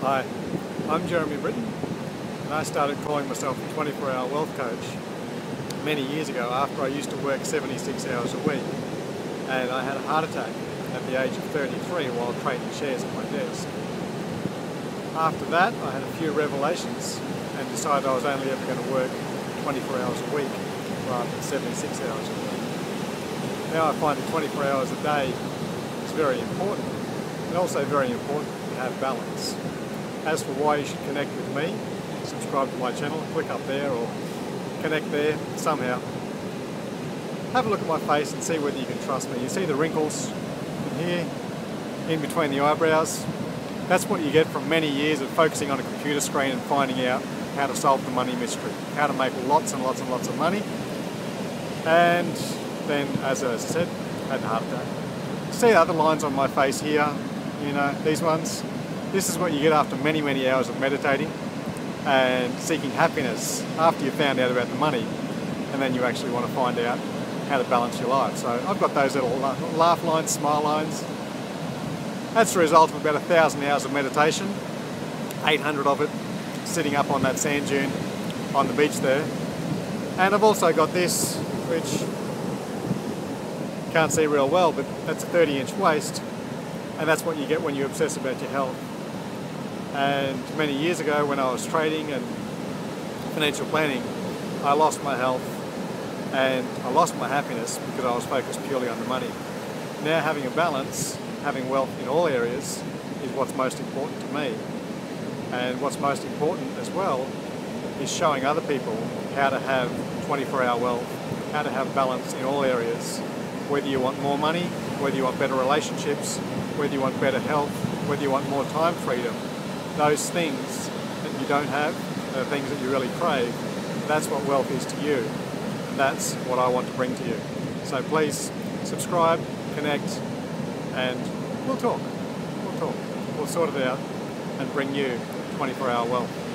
Hi, I'm Jeremy Britton and I started calling myself a 24 hour wealth coach many years ago after I used to work 76 hours a week and I had a heart attack at the age of 33 while trading shares at my desk. After that I had a few revelations and decided I was only ever going to work 24 hours a week rather than 76 hours a week. Now I find that 24 hours a day is very important and also very important to have balance. As for why you should connect with me, subscribe to my channel, click up there or connect there somehow. Have a look at my face and see whether you can trust me. You see the wrinkles in here, in between the eyebrows. That's what you get from many years of focusing on a computer screen and finding out how to solve the money mystery, how to make lots and lots and lots of money. And then, as I said, had a heart attack. See the other lines on my face here, you know, these ones. This is what you get after many, many hours of meditating and seeking happiness after you've found out about the money and then you actually want to find out how to balance your life. So I've got those little uh, laugh lines, smile lines. That's the result of about a thousand hours of meditation, 800 of it sitting up on that sand dune on the beach there. And I've also got this, which can't see real well, but that's a 30 inch waist and that's what you get when you obsess about your health. And many years ago when I was trading and financial planning, I lost my health and I lost my happiness because I was focused purely on the money. Now having a balance, having wealth in all areas is what's most important to me. And what's most important as well is showing other people how to have 24 hour wealth, how to have balance in all areas. Whether you want more money, whether you want better relationships, whether you want better health, whether you want more time freedom, those things that you don't have, the things that you really crave, that's what wealth is to you. And that's what I want to bring to you. So please subscribe, connect, and we'll talk. We'll talk. We'll sort it out and bring you 24 hour wealth.